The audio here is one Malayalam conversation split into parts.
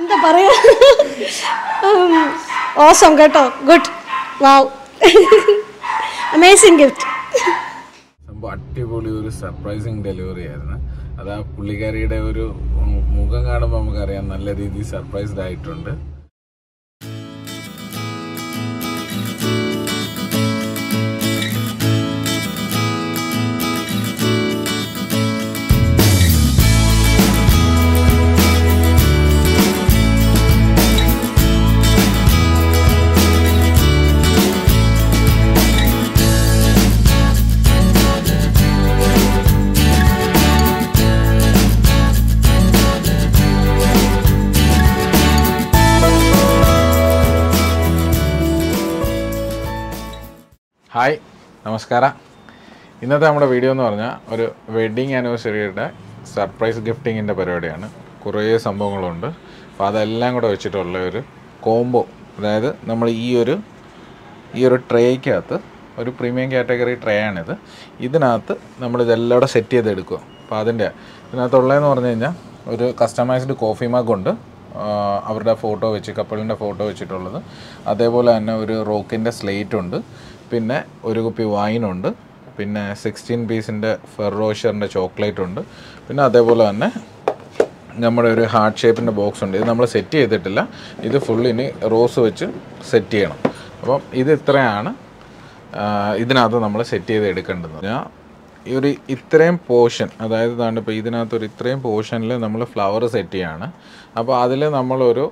എന്താ പറയാ? ഓസം കേട്ടോ. ഗുഡ് വാവ് അമേസിംഗ് ഗിഫ്റ്റ് അടിപൊളി ഒരു സർപ്രൈസിങ് ഡെലിവറി ആയിരുന്നു. അത് ആ പുള്ളിക്കാരിയുടെ ഒരു മുഖം കാണുമ്പോൾ നമുക്കറിയാം നല്ല രീതിയിൽ സർപ്രൈസ്ഡ് ആയിട്ടുണ്ട്. ഹായ് നമസ്കാരം. ഇന്നത്തെ നമ്മുടെ വീഡിയോ എന്ന് പറഞ്ഞാൽ ഒരു വെഡ്ഡിങ് ആനിവേഴ്സറിയുടെ സർപ്രൈസ് ഗിഫ്റ്റിങ്ങിന്റെ പരിപാടിയാണ്. കുറേ സംഭവങ്ങളുണ്ട്. അപ്പോൾ അതെല്ലാം കൂടെ വെച്ചിട്ടുള്ള ഒരു കോംബോ അതായത് നമ്മൾ ഈ ഒരു ഈ ഒരു ട്രേക്കകത്ത് ഒരു പ്രീമിയം കാറ്റഗറി ട്രേ ആണിത്. ഇതിനകത്ത് നമ്മൾ ഇതെല്ലാം കൂടെ സെറ്റ് ചെയ്തെടുക്കുക. അപ്പോൾ അതിന്റെ ഇതിനകത്തുള്ളതെന്ന് പറഞ്ഞു കഴിഞ്ഞാൽ ഒരു കസ്റ്റമൈസ്ഡ് കോഫി മഗ് ഉണ്ട്. അവരുടെ ഫോട്ടോ വെച്ച് കപ്പിളിന്റെ ഫോട്ടോ വെച്ചിട്ടുള്ളത്. അതേപോലെ തന്നെ ഒരു റോക്കിന്റെ സ്ലേറ്റ് ഉണ്ട്. പിന്നെ ഒരു കുപ്പി വൈനുണ്ട് പിന്നെ സിക്സ്റ്റീൻ പീസിന്റെ ഫെറോഷറിന്റെ ചോക്ലേറ്റ് ഉണ്ട്. പിന്നെ അതേപോലെ തന്നെ നമ്മുടെ ഒരു ഹാർട്ട് ഷേപ്പിന്റെ ബോക്സ് ഉണ്ട്. ഇത് നമ്മൾ സെറ്റ് ചെയ്തിട്ടില്ല. ഇത് ഫുൾ ഇനി റോസ് വെച്ച് സെറ്റ് ചെയ്യണം. അപ്പം ഇത് ഇത്രയാണ് ഇതിനകത്ത് നമ്മൾ സെറ്റ് ചെയ്ത് എടുക്കേണ്ടത്. ഞാൻ ഒരു ഇത്രയും പോർഷൻ അതായത് താണ്ട് ഇതിനകത്ത് ഒരു ഇത്രയും പോർഷനിൽ നമ്മൾ ഫ്ലവർ സെറ്റ് ചെയ്യാണ്. അപ്പോൾ അതിൽ നമ്മളൊരു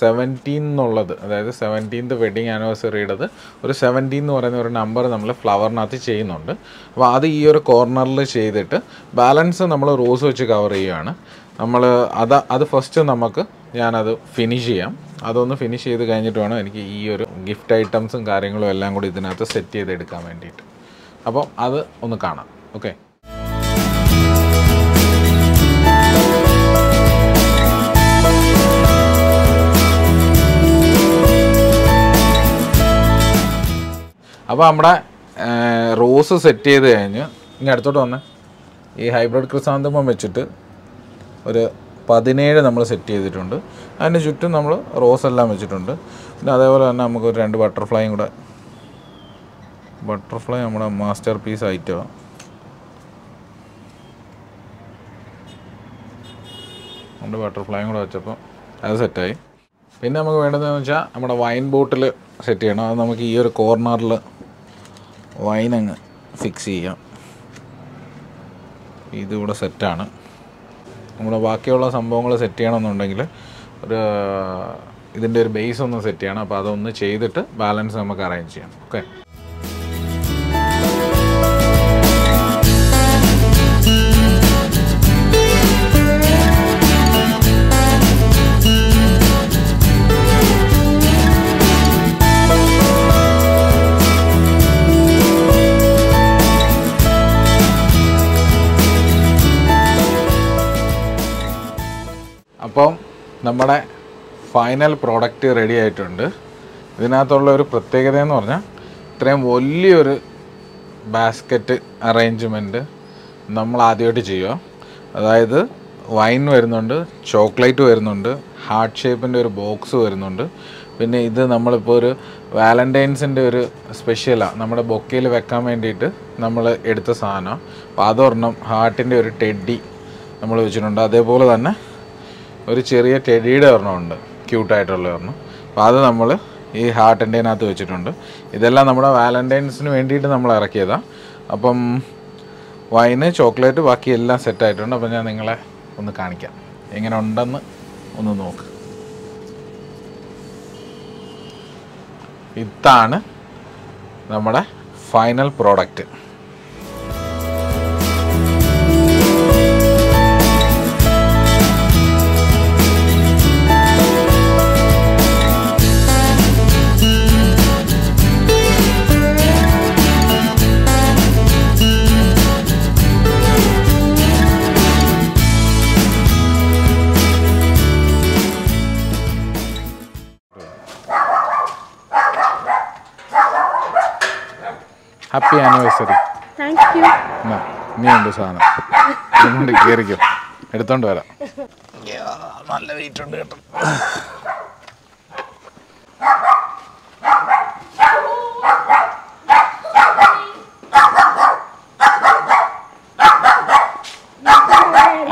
സെവന്റീൻ എന്നുള്ളത് അതായത് സെവന്റീൻത് വെഡിങ് ആനിവേഴ്സറിയുടേത് ഒരു സെവന്റീൻ എന്ന് പറയുന്ന ഒരു നമ്പർ നമ്മൾ ഫ്ലവറിനകത്ത് ചെയ്യുന്നുണ്ട്. അപ്പോൾ അത് ഈ ഒരു കോർണറിൽ ചെയ്തിട്ട് ബാലൻസ് നമ്മൾ റോസ് വെച്ച് കവർ ചെയ്യുകയാണ്. നമ്മൾ അത് അത് ഫസ്റ്റ് നമുക്ക് ഞാനത് ഫിനിഷ് ചെയ്യാം. അതൊന്ന് ഫിനിഷ് ചെയ്ത് കഴിഞ്ഞിട്ട് വേണം എനിക്ക് ഈ ഒരു ഗിഫ്റ്റ് ഐറ്റംസും കാര്യങ്ങളും എല്ലാം കൂടി ഇതിനകത്ത് സെറ്റ് ചെയ്തെടുക്കാൻ വേണ്ടിയിട്ട്. അപ്പോൾ അത് ഒന്ന് കാണാം. ഓക്കെ. അപ്പോൾ നമ്മുടെ റോസ് സെറ്റ് ചെയ്ത് കഴിഞ്ഞ് ഇനി അടുത്തോട്ട് വന്നേ ഈ ഹൈബ്രിഡ് ക്രിസാന്തമം വെച്ചിട്ട് ഒരു പതിനേഴ് നമ്മൾ സെറ്റ് ചെയ്തിട്ടുണ്ട്. അതിന് ചുറ്റും നമ്മൾ റോസ് എല്ലാം വെച്ചിട്ടുണ്ട്. പിന്നെ അതേപോലെ തന്നെ നമുക്ക് ഒരു രണ്ട് ബട്ടർഫ്ലൈയും കൂടെ ബട്ടർഫ്ലൈ നമ്മുടെ മാസ്റ്റർ പീസ് ഐറ്റമാണ് നമ്മുടെ ബട്ടർഫ്ലൈയും കൂടെ വെച്ചപ്പോൾ അത് സെറ്റായി. പിന്നെ നമുക്ക് വേണ്ടതെന്ന് വെച്ചാൽ നമ്മുടെ വൈൻ ബോട്ടിൽ സെറ്റ് ചെയ്യണം. അത് നമുക്ക് ഈ ഒരു കോർണറിൽ വൈൻ അങ്ങ് ഫിക്സ് ചെയ്യാം. ഇതിവിടെ സെറ്റാണ്. നമ്മുടെ ബാക്കിയുള്ള സംഭവങ്ങൾ സെറ്റ് ചെയ്യണമെന്നുണ്ടെങ്കിൽ ഒരു ഇതിന്റെ ഒരു ബേസ് ഒന്ന് സെറ്റ് ചെയ്യണം. അപ്പോൾ അതൊന്ന് ചെയ്തിട്ട് ബാലൻസ് നമുക്ക് അറേഞ്ച് ചെയ്യാം. ഓക്കെ? അപ്പം നമ്മുടെ ഫൈനൽ പ്രോഡക്റ്റ് റെഡി ആയിട്ടുണ്ട്. ഇതിനകത്തുള്ള ഒരു പ്രത്യേകത എന്ന് പറഞ്ഞാൽ ഇത്രയും വലിയൊരു ബാസ്ക്കറ്റ് അറേഞ്ച്മെന്റ് നമ്മൾ ആദ്യമായിട്ട് ചെയ്യുക. അതായത് വൈൻ വരുന്നുണ്ട് ചോക്ലേറ്റ് വരുന്നുണ്ട് ഹാർട്ട് ഷേപ്പിന്റെ ഒരു ബോക്സ് വരുന്നുണ്ട്. പിന്നെ ഇത് നമ്മളിപ്പോൾ ഒരു വാലന്റൈൻസിന്റെ ഒരു സ്പെഷ്യലാണ് നമ്മുടെ ബൊക്കയിൽ വെക്കാൻ വേണ്ടിയിട്ട് നമ്മൾ എടുത്ത സാധനമാണ് അപ്പോൾ അതൊരെണ്ണം ഹാർട്ടിന്റെ ഒരു ടെഡി നമ്മൾ വെച്ചിട്ടുണ്ട്. അതേപോലെ തന്നെ ഒരു ചെറിയ ടെഡിയുടെ ഒരെണ്ണമുണ്ട് ക്യൂട്ടായിട്ടുള്ള ഒരെണ്ണം. അപ്പോൾ അത് നമ്മൾ ഈ ഹാർട്ടിന്റെനകത്ത് വെച്ചിട്ടുണ്ട്. ഇതെല്ലാം നമ്മുടെ വാലന്റൈൻസിന് വേണ്ടിയിട്ട് നമ്മൾ ഇറക്കിയതാണ് അപ്പം വൈന് ചോക്ലേറ്റ് ബാക്കി എല്ലാം സെറ്റായിട്ടുണ്ട് അപ്പം ഞാൻ നിങ്ങളെ ഒന്ന് കാണിക്കാം. എങ്ങനെ ഉണ്ടെന്ന് ഒന്ന് നോക്ക്. ഇതാണ് നമ്മുടെ final product happy anniversary thank you എന്നാ ഇനിയുണ്ട് സാധനം. ഉണ്ട് കയറിക്കോ എടുത്തോണ്ട് വരാം. നല്ല വെയിറ്റ് ഉണ്ട് കേട്ടോ.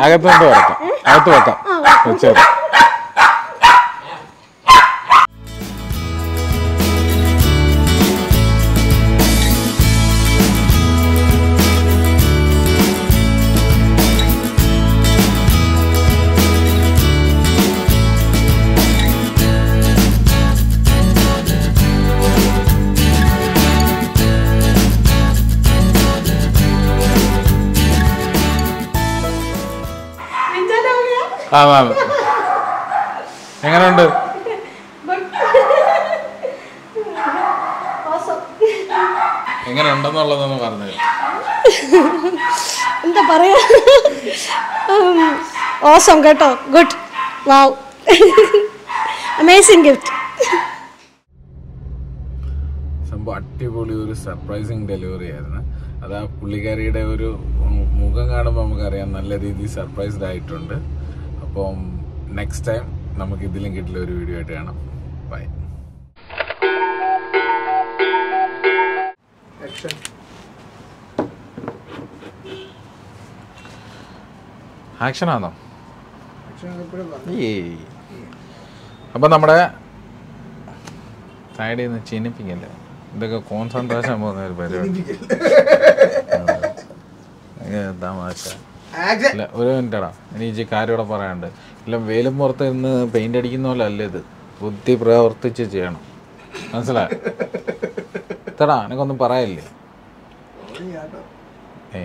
അകത്തോട്ട് വെക്കാം അകത്ത് വെക്കാം. വെച്ചേക്കാം. ആ എങ്ങനെയുണ്ട് എങ്ങനെ ഉണ്ടെന്നുള്ളതൊന്ന് പറഞ്ഞു എന്താ പറയാ? ഓസം കേട്ടോ. ഗുഡ് വാവ് അമേസിംഗ് ഗിഫ്റ്റ് സംഭവം അടിപൊളി ഒരു സർപ്രൈസിങ് ഡെലിവറി ആയിരുന്നു. അത് ആ പുള്ളിക്കാരിയുടെ ഒരു മുഖം കാണുമ്പോൾ നമുക്കറിയാം നല്ല രീതിയിൽ സർപ്രൈസ്ഡ് ആയിട്ടുണ്ട്. അപ്പം നെക്സ്റ്റ് ടൈം നമുക്ക് ഇതിലും കിട്ടില്ല ഒരു വീഡിയോ ആയിട്ട് കാണാം. ബൈ ആക്ഷൻ ആണോ? അപ്പൊ നമ്മുടെ സൈഡിൽ നിന്ന് ചിനിപ്പിക്കല്ലേ ഇതൊക്കെ കോൺസെൻട്രേഷൻ പോകുന്ന ഒരു പരിപാടി. തമാശ. അല്ല ഒരു മിനിറ്റടാ. എനിക്ക് കാര്യം ഇവിടെ പറയാനുണ്ട്. ഇല്ല വെയിലും പുറത്ത് ഇന്ന് പെയിന്റ് അടിക്കുന്ന പോലെ അല്ല ഇത്. ബുദ്ധി പ്രവർത്തിച്ച് ചെയ്യണം. മനസ്സിലായോ? തടാ എനിക്കൊന്നും പറയല്ലേ ഏ